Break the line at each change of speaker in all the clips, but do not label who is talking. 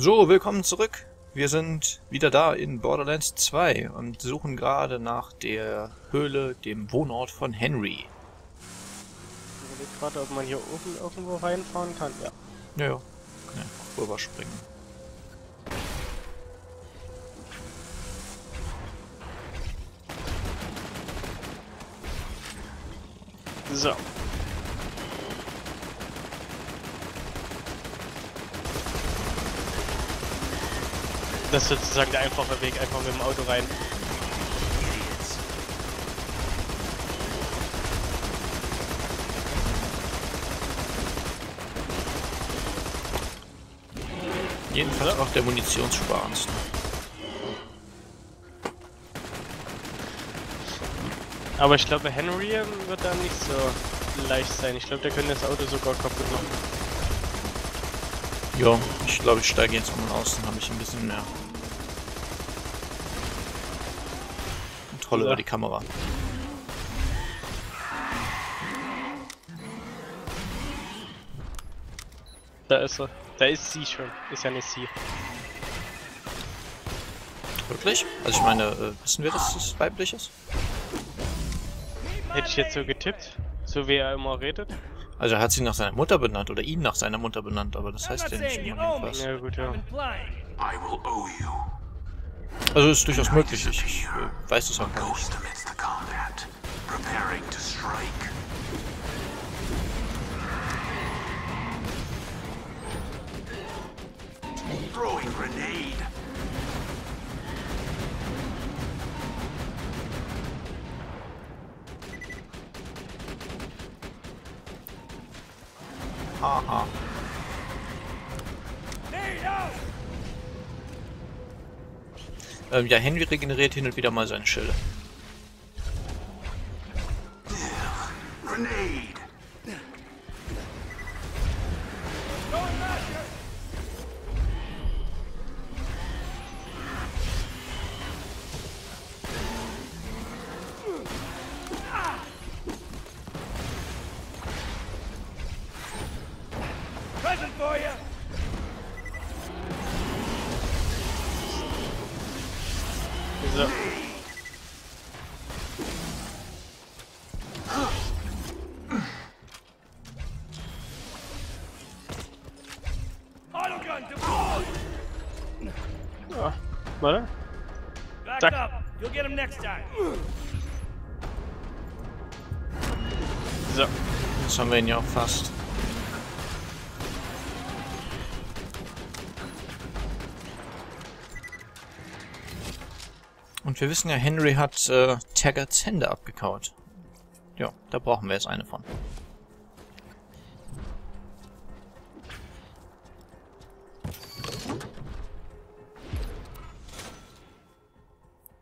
So, willkommen zurück. Wir sind wieder da in Borderlands 2 und suchen gerade nach der Höhle, dem Wohnort von Henry.
Ich überlege gerade, ob man hier oben irgendwo reinfahren kann. Ja.
Ja, ja. Kann ja rüberspringen.
So. Das ist sozusagen der einfache Weg, einfach mit dem Auto rein.
Jedenfalls auch der Munitionssparendste.
Aber ich glaube, Henry wird da nicht so leicht sein. Ich glaube, der könnte das Auto sogar kaputt machen.
Ja, ich glaube, ich steige jetzt mal aus, dann habe ich ein bisschen mehr Kontrolle
Ja.
über die Kamera.
Da ist er. Da ist sie schon. Ist ja nicht sie.
Wirklich? Also ich meine, äh, wissen wir, dass es weiblich ist?
Hätte ich jetzt so getippt. So wie er immer redet.
Also er hat sie nach seiner Mutter benannt oder ihn nach seiner Mutter benannt, aber das heißt ja nicht unbedingt was.
Ja gut, ja.
Also ist durchaus möglich, ich, ich äh, weiß es auch gar nicht.
Throwing grenade.
Ähm, ja, Henry regeneriert hin und wieder mal seine Schilde.
Next time.
So.
Das haben wir ihn ja auch fast. Und wir wissen ja, Henry hat äh, Taggarts Hände abgekaut. Ja, da brauchen wir jetzt eine von.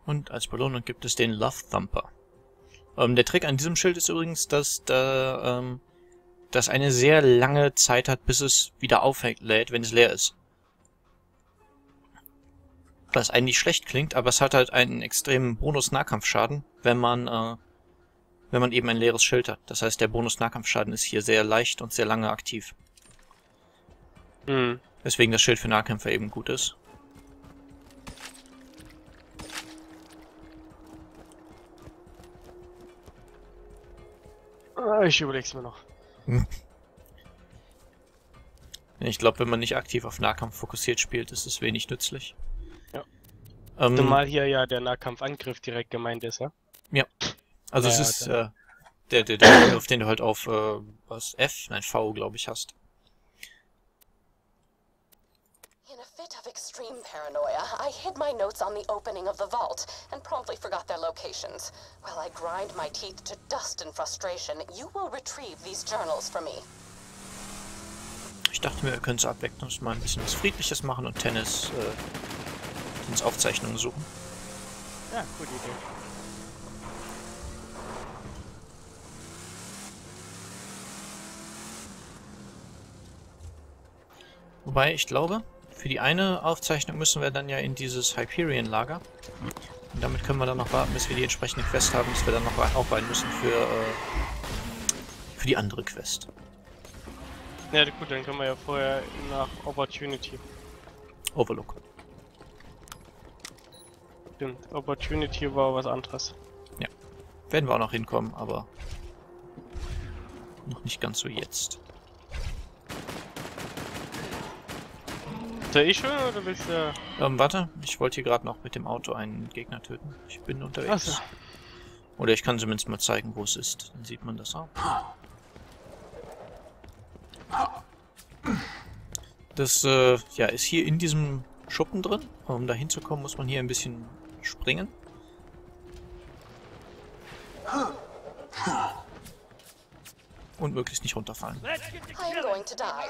Und als Belohnung gibt es den Love Thumper. Ähm, der Trick an diesem Schild ist übrigens, dass da, ähm, das eine sehr lange Zeit hat, bis es wieder auflädt, wenn es leer ist. Was eigentlich schlecht klingt, aber es hat halt einen extremen Bonus-Nahkampfschaden, wenn man, äh, wenn man eben ein leeres Schild hat. Das heißt, der Bonus-Nahkampfschaden ist hier sehr leicht und sehr lange aktiv.
Hm.
Weswegen das Schild für Nahkämpfer eben gut ist.
Ich überleg's mir noch.
Ich glaube, wenn man nicht aktiv auf Nahkampf fokussiert spielt, ist es wenig nützlich.
Ja.
Ähm,
Zumal hier ja der Nahkampfangriff direkt gemeint ist, ja?
Also es
Ja,
ist äh, der, der, der Angriff, den du halt auf äh, was F, nein V, glaube ich, hast.
In a fit of extreme paranoia, I hid my notes on the opening of the vault and promptly forgot their locations. While I grind my teeth to dust in frustration, you will retrieve these journals for me.
Ich dachte mir, wir können zur Abwechslung mal ein bisschen was Friedliches machen und Tennis äh, ins Aufzeichnungen suchen.
Ja, gute Idee.
Wobei, ich glaube, für die eine Aufzeichnung müssen wir dann ja in dieses Hyperion-Lager. Und damit können wir dann noch warten, bis wir die entsprechende Quest haben, bis wir dann noch aufhalten müssen für, äh, für die andere Quest.
Ja, gut, dann können wir ja vorher nach Opportunity.
Overlook.
Stimmt. Opportunity war was anderes.
Werden wir auch noch hinkommen, aber noch nicht ganz so jetzt.
Soll ich schon oder willst du...
Ähm, warte, ich wollte hier gerade noch mit dem Auto einen Gegner töten. Ich bin unterwegs.
Achso.
Oder ich kann zumindest mal zeigen, wo es ist. Dann sieht man das auch. Das äh, ja, ist hier in diesem Schuppen drin. Um da hinzukommen, muss man hier ein bisschen springen. Und möglichst nicht runterfallen.
Let's get to
I am
killing.
going to die.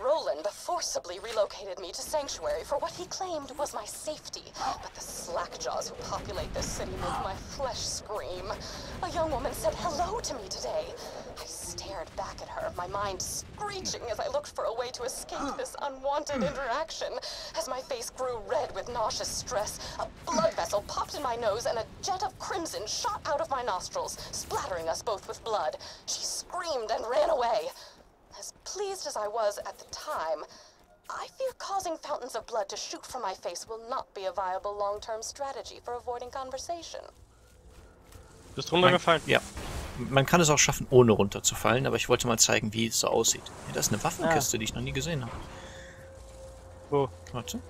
Roland forcibly relocated me to Sanctuary for what he claimed was my safety. But the slackjaws who populate this city make my flesh scream. A young woman said hello to me today. I stared back at her, my mind screeching as I looked for a way to escape this unwanted hmm. interaction. As my face grew red with nauseous stress, a blood hmm. vessel popped in my nose and a jet of crimson shot out of my nostrils, splattering us both with blood. She screamed and ran away. As pleased as I was at the time, I fear causing fountains of blood to shoot from my face will not be a viable long-term strategy for avoiding conversation.
Bist runtergefallen?
Ja. Man kann es auch schaffen, ohne runterzufallen, aber ich wollte mal zeigen, wie es so aussieht. Ja, das ist eine Waffenkiste, die ich noch nie gesehen habe.
Wo?
Warte.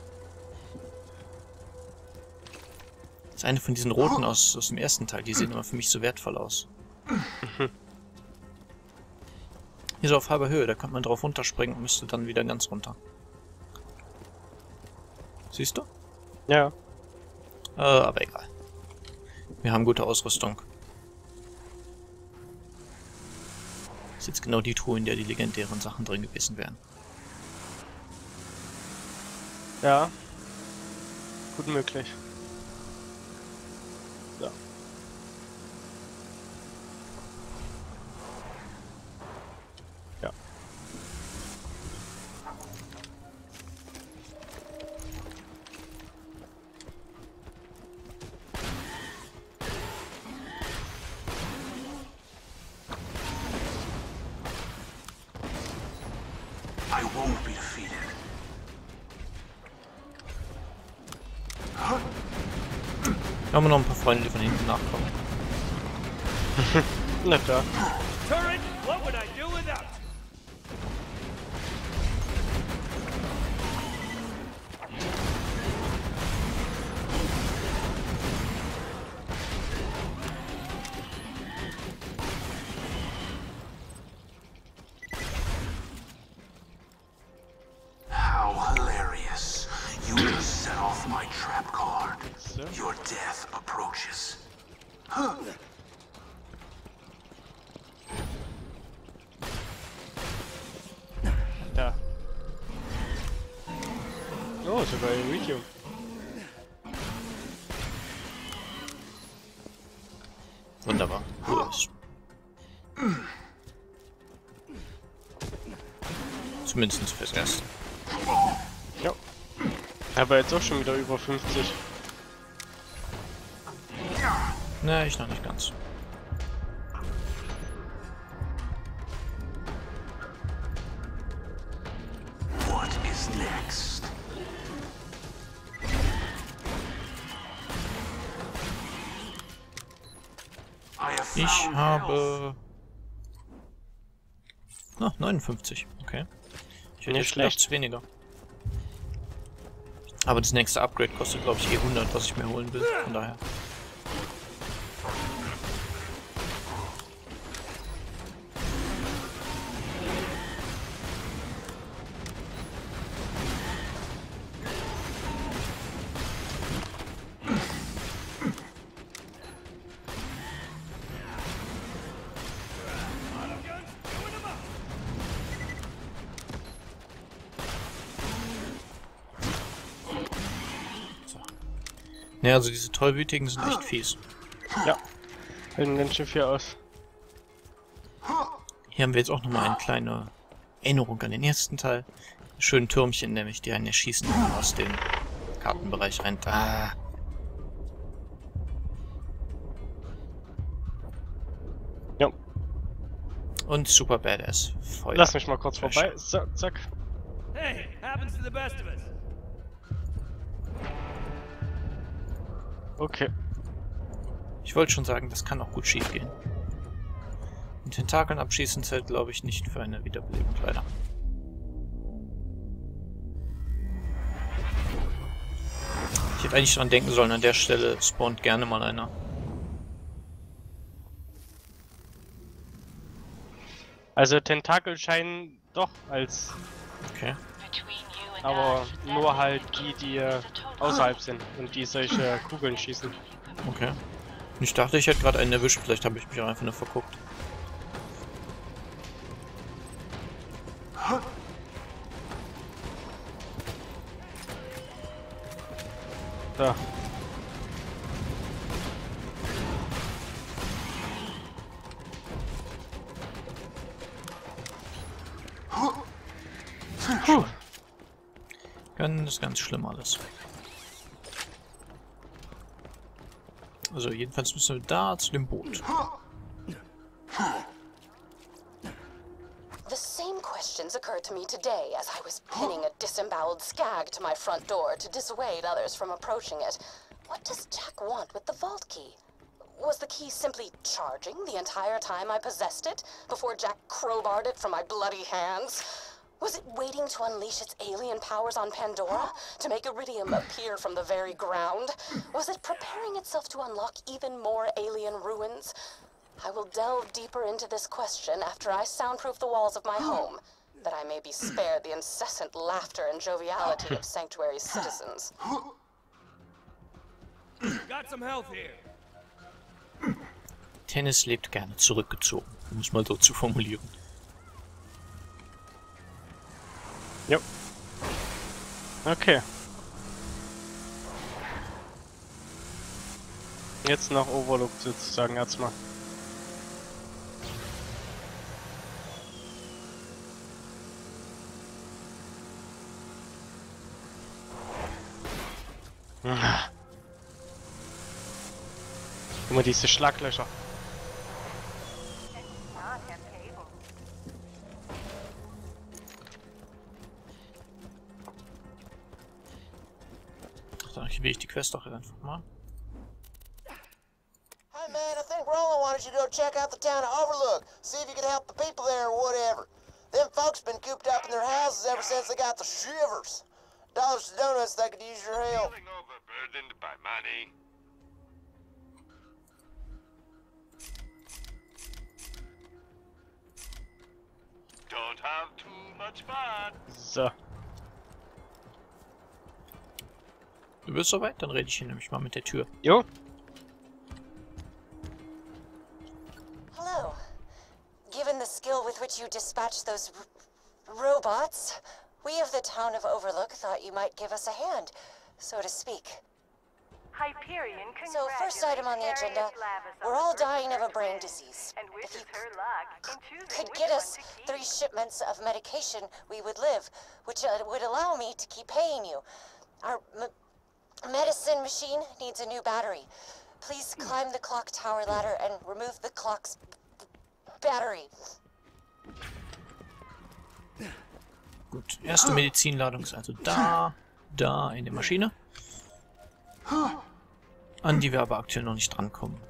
Das ist eine von diesen roten aus, aus dem ersten Teil. Die sehen immer für mich so wertvoll aus. Hier so auf halber Höhe, da könnte man drauf runterspringen und müsste dann wieder ganz runter. Siehst du?
Ja.
Äh, aber egal. Wir haben gute Ausrüstung. Ist jetzt genau die Truhe, in der die legendären Sachen drin gewesen wären.
Ja. Gut möglich.
Haben wir noch ein paar Freunde, die von hinten nachkommen.
Na klar.
Zumindest fürs Erste.
Ja. Aber jetzt auch schon wieder über 50.
Ne, ich noch nicht ganz.
What is next? I have
Ich habe... Ah, 59. Okay. Ich hätte
Nicht
gedacht,
schlecht.
weniger. Aber das nächste Upgrade kostet, glaube ich, eh 100, was ich mir holen will. Von daher. Ne, also diese Tollwütigen sind echt fies.
Ja. Halten ganz schön viel aus.
Hier haben wir jetzt auch nochmal eine kleine Erinnerung an den ersten Teil. Schönen Türmchen nämlich, die einen erschießen, aus dem Kartenbereich rennt. Ah.
Ja.
Und super badass. Feuer.
Lass mich mal kurz vorbei. So, zack.
Hey, happens to the best of us.
Okay.
Ich wollte schon sagen, das kann auch gut schief gehen. Mit Tentakeln abschießen zählt, glaube ich, nicht für eine Wiederbelebung, leider. Ich hätte eigentlich dran denken sollen, an der Stelle spawnt gerne mal einer.
Also Tentakel scheinen doch als,
Okay.
Aber nur halt die, die außerhalb sind und die solche Kugeln schießen.
Okay. Ich dachte, ich hätte gerade einen erwischt, vielleicht habe ich mich auch einfach nur verguckt.
So. Puh.
Ganz, ganz schlimm alles. Also jedenfalls müssen wir da zu dem Boot.
The same questions occurred to me today as I was pinning a disemboweled skag to my front door to dissuade others from approaching it. What does Jack want with the vault key? Was the key simply charging the entire time I possessed it before Jack crowbarred it from my bloody hands? Was it waiting to unleash its alien powers on Pandora to make Iridium appear from the very ground? Was it preparing itself to unlock even more alien ruins? I will delve deeper into this question after I soundproof the walls of my home, that I may be spared the incessant laughter and joviality of Sanctuary's citizens.
Got some health here.
Tennis lebt gerne zurückgezogen, um es mal so zu formulieren.
Jo. Okay. Jetzt nach Overlook sozusagen erstmal. Ah. Immer diese Schlaglöcher.
Dann aktiviere ich die Quest doch einfach mal.
Hey man, I think Roland wanted you to go check out the town of Overlook, see if you could help the people there or whatever. Them folks been cooped up in their houses ever since they got the shivers. Dollars to donuts, they could use your help.
Feeling overburdened by money. Don't have too much fun.
So.
Du bist soweit? Dann rede ich hier nämlich mal mit der Tür.
Jo.
Hello. Given the skill with which you dispatch those robots, we of the town of Overlook thought you might give us a hand, so to speak.
Hyperion
So, first item on the agenda, we're all dying of a brain disease.
And
If you
her luck in choosing
could
which
get
one
us
to keep.
three shipments of medication, we would live, which uh, would allow me to keep paying you. Our m- medicine machine needs a new battery. Please climb the clock tower ladder and remove the clock's b- battery.
Gut, erste Medizinladung ist also da, da in der Maschine. An die wir aber aktuell noch nicht drankommen.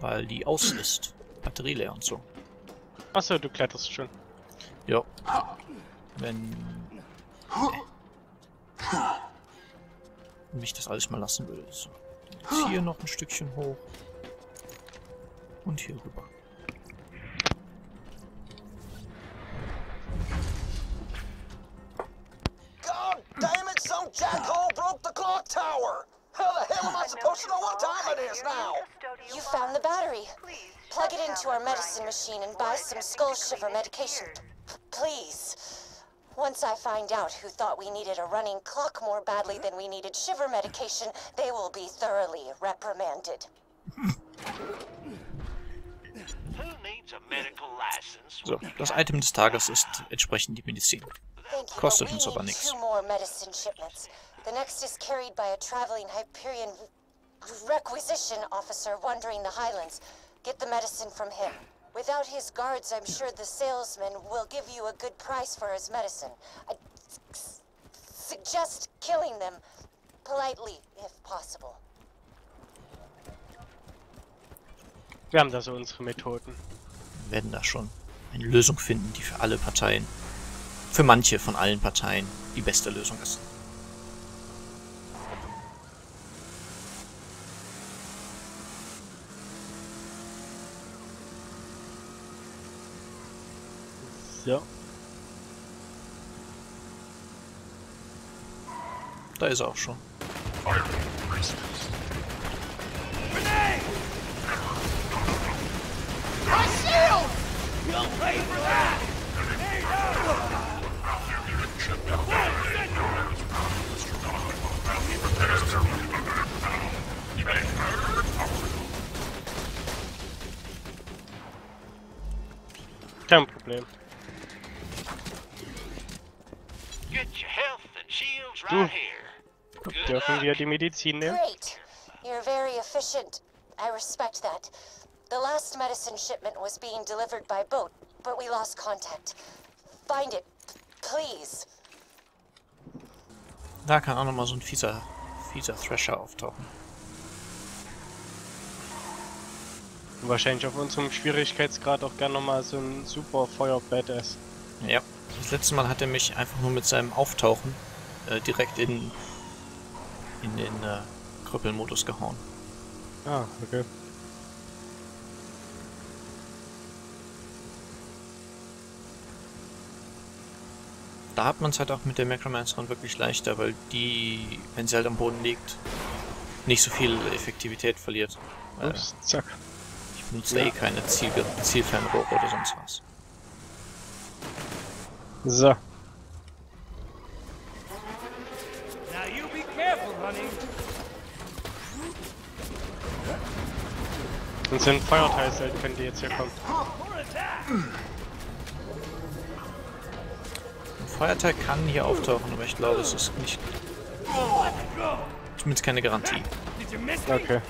Weil die aus ist. Batterie leer und so.
Achso, du kletterst schon.
Ja. Wenn... Wenn ich das alles mal lassen will. So. Jetzt hier noch ein Stückchen hoch. Und hier rüber.
God damn it, some jackhole broke the clock tower! How the hell am I supposed to know what time it is now?
You found the battery. Plug it into our medicine machine and buy some skull shiver medication. P- please. Once I find out who thought we needed a running clock more badly than we needed shiver medication, they will be thoroughly reprimanded.
Who needs a medical license?
So, das Item des Tages ist entsprechend die Medizin.
Thank you.
Kostet
but
uns aber
need
nix.
Two more medicine shipments. The next is carried by a traveling Hyperion requisition officer wandering the Highlands. Get the medicine from him. Without his guards, I'm sure the salesman will give you a good price for his medicine. I s- suggest killing them
Politely, if possible.
Wir haben da so unsere Methoden.
Wir werden da schon eine Lösung finden, die für alle Parteien, für manche von allen Parteien, die beste Lösung ist.
So.
Da ist er auch schon.
Du.
here. Good
Dürfen wir die Medizin nehmen?
Great. You're very efficient. I respect that. The last medicine shipment was being delivered by boat, but we lost contact. Find it, please.
Da kann auch nochmal so ein fieser, fieser Thrasher auftauchen.
Wahrscheinlich auf unserem Schwierigkeitsgrad auch gerne nochmal so ein super Feuer-Badass.
Ja. Das letzte Mal hat er mich einfach nur mit seinem Auftauchen äh, direkt in, in den äh, Krüppelmodus gehauen.
Ah, okay.
Da hat man es halt auch mit der Necromancerin wirklich leichter, weil die, wenn sie halt am Boden liegt, nicht so viel Effektivität verliert.
Ups, zack.
ich benutze eh keine Ziel Zielfernrohre oder sonst was.
So.
Now you be careful, honey.
Und so ein Feuerteilzelt könnte jetzt hier kommen.
Ein Feuerteil kann hier auftauchen, aber ich glaube, es ist nicht... Zumindest keine Garantie.
Okay.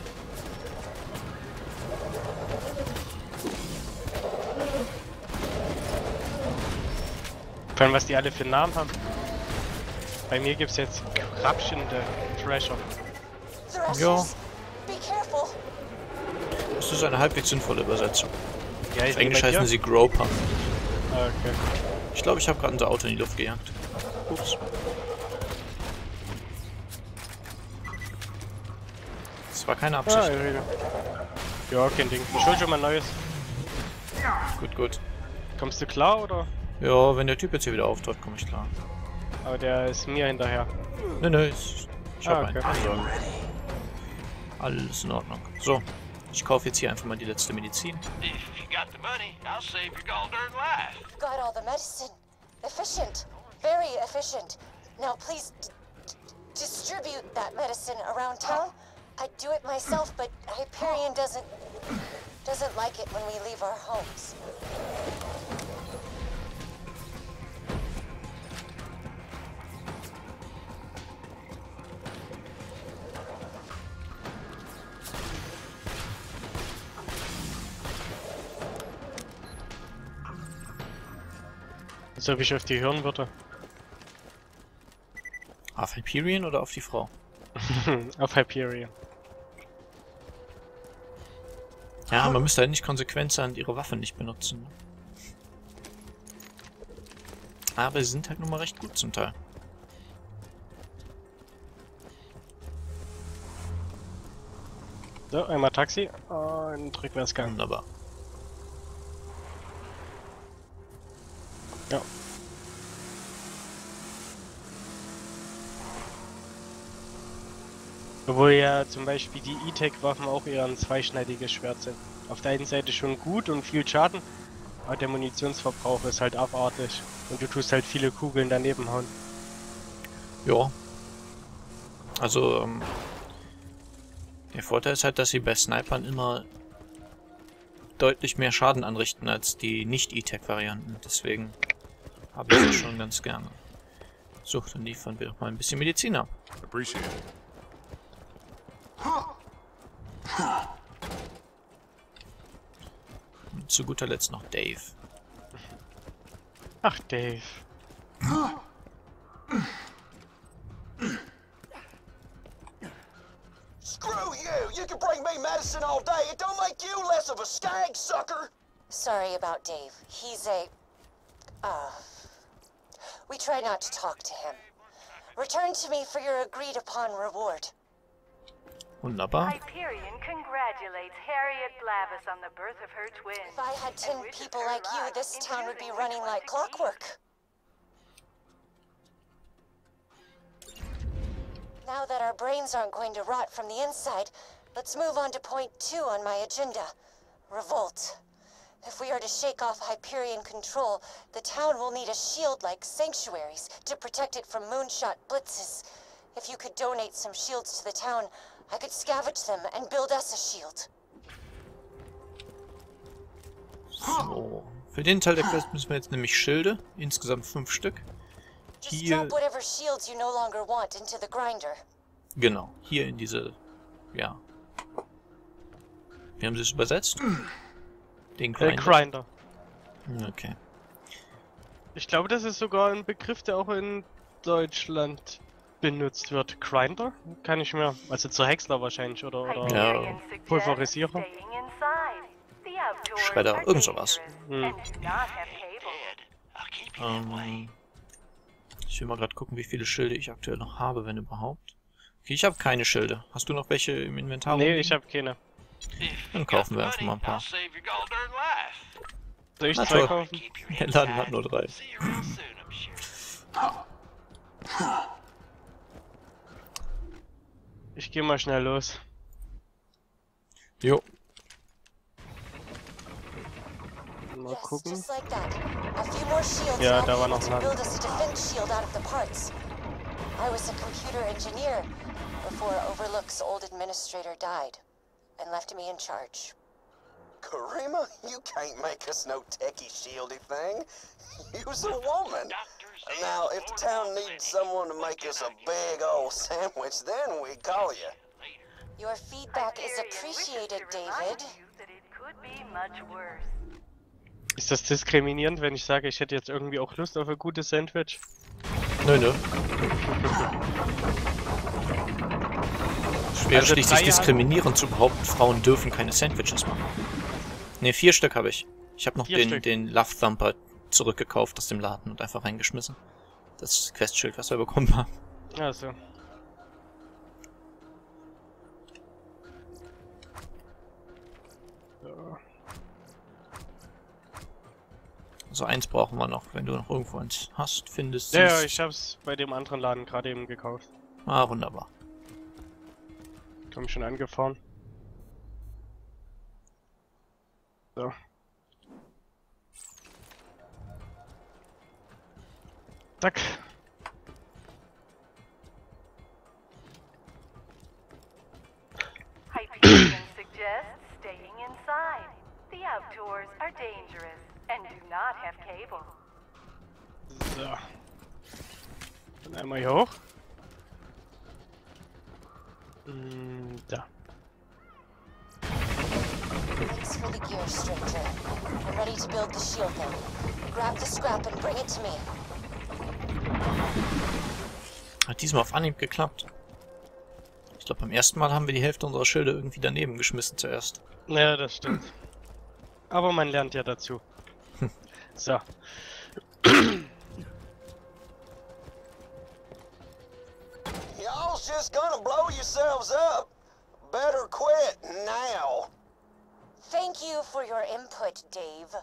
Vor allem, was die alle für Namen haben. Bei mir gibt's jetzt krapschende
be careful.
Das ist eine halbwegs sinnvolle Übersetzung.
Ja,
Auf
ich
Englisch
bei dir?
heißen sie Groper.
Ah, Okay.
Ich glaube, ich habe gerade unser Auto in die Luft gejagt. Ups. Das war keine
Ah,
Absicht.
ja, ja, kein Ding. Ich hol schon mal Neues.
Gut, gut.
Kommst du klar oder?
Ja, wenn der Typ jetzt hier wieder auftaucht, komme ich klar.
Aber der ist mir hinterher.
Nö, nö, ich, ich hab
Ah, okay.
einen. Also, alles in Ordnung. So, ich kaufe jetzt hier einfach mal die letzte Medizin.
Money.
Efficient. Very efficient. Now please distribute that medicine around town. I do it myself, but Hyperion doesn't doesn't like it when we leave our homes.
Als ob ich auf die hören würde.
Auf Hyperion oder auf die Frau?
auf Hyperion.
Ja, man müsste halt nicht konsequent sein und ihre Waffe nicht benutzen. ne? Aber sie sind halt nun mal recht gut zum Teil.
So, einmal Taxi und Rückwärtsgang.
Wunderbar.
Ja. Obwohl ja zum Beispiel die E-Tech-Waffen auch eher ein zweischneidiges Schwert sind. Auf der einen Seite schon gut und viel Schaden, aber der Munitionsverbrauch ist halt abartig. Und du tust halt viele Kugeln daneben hauen.
Ja. Also, ähm, der Vorteil ist halt, dass sie bei Snipern immer deutlich mehr Schaden anrichten als die Nicht-E-Tech-Varianten. Deswegen habe ich sie schon ganz gerne. So, dann liefern wir doch mal ein bisschen Medizin ab.
Appreciate it.
Und zu guter Letzt noch Dave.
Ach, Dave.
Screw you! You can bring me medicine all day. It don't make you less of a skag sucker.
Sorry about Dave. He's a. Uh. We try not to talk to him. Return to me for your agreed upon reward.
Wunderbar.
Hyperion congratulates Harriet Blavis on the birth of her twins.
If I had ten people like you, this town would be running like clockwork. Now that our brains aren't going to rot from the inside, let's move on to point two on my agenda revolt. If we are to shake off Hyperion control, the town will need a shield like sanctuaries to protect it from moonshot blitzes. If you could donate some shields to the town, I could scavenge them and build us a shield.
So. Für den Teil der Quest müssen wir jetzt nämlich Schilde. Insgesamt fünf Stück.
Just
Hier,
drop whatever shields you no longer want into the grinder.
genau. Hier in diese, ja. Wie haben sie es übersetzt? Den
Der
Grinder.
Grinder.
Okay.
Ich glaube, das ist sogar ein Begriff, der auch in Deutschland benutzt wird. Grinder? Kann ich mir. Also zur Häcksler wahrscheinlich oder. oder
suggests
Pulverisierer.
Schredder, irgend sowas.
Hm.
Ähm, ich will mal gerade gucken, wie viele Schilde ich aktuell noch habe, wenn überhaupt. Okay, ich habe keine Schilde. Hast du noch welche im Inventar?
Nee, ich habe keine.
Dann kaufen wir einfach mal ein paar.
Soll ich
Na
zwei
toll.
kaufen?
Der Laden hat nur drei.
See you real soon, I'm sure.
Ich gehe mal schnell los.
Jo.
Mal gucken. Ja, da war noch
parts. I was a computer engineer before Overlook's old administrator died and left me in charge.
Karima, you can't make us no techie shieldy thing. You's a woman. Now, if the town needs someone to make us a big old sandwich, then we call you.
Your feedback is appreciated, David.
you that it could be much worse.
Ist das diskriminierend, wenn ich sage, ich hätte jetzt irgendwie auch Lust auf ein gutes Sandwich?
Nö, nö. Schwer
Also
schließlich diskriminierend zu behaupten, Frauen dürfen keine Sandwiches machen. Ne, vier Stück habe ich. Ich habe noch
Vier
den,
Stück.
den Love Thumper zurückgekauft aus dem Laden und einfach reingeschmissen. Das Questschild, was wir bekommen haben.
Also. So.
Also eins brauchen wir noch, wenn du noch irgendwo eins hast, findest.
Ja, ja,
siehst.
ich hab's bei dem anderen Laden gerade eben gekauft.
Ah, wunderbar.
Komm schon angefahren. So. Zack.
Hyperion suggests staying inside. The outdoors are dangerous and do not have cable.
So. Dann einmal hier hoch. Mm, da.
Thanks for the gear, stranger. I'm ready to build the shield now. Grab the scrap and bring it to me.
Hat diesmal auf Anhieb geklappt. Ich glaube, beim ersten Mal haben wir die Hälfte unserer Schilde irgendwie daneben geschmissen zuerst.
Ja, das stimmt. Aber man lernt ja dazu. So.
Y'all's just gonna blow yourselves up. Better quit now.
Thank you for your input, Dave.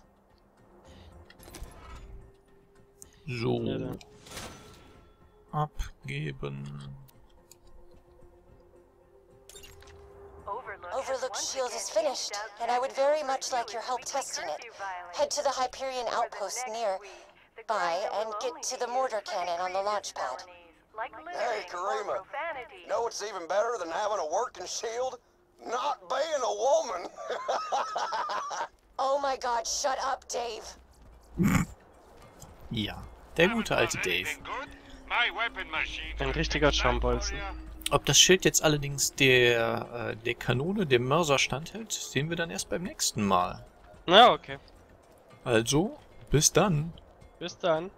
So.
Ja, dann.
Abgeben.
Overlook, has
shield is finished, and I would very much like your help testing it. Head to the Hyperion outpost near by and get to the mortar cannon on the
egregious
launch pad.
Hey,
littering or
Karima. Know what's even better than having a working shield? Not being a woman.
Oh my god, shut up, Dave.
Ja, der gute alte Dave.
Ein richtiger Schambolzen.
Ob das Schild jetzt allerdings der, äh, der Kanone, dem Mörser standhält, sehen wir dann erst beim nächsten Mal.
Na, okay.
Also, bis dann.
Bis dann.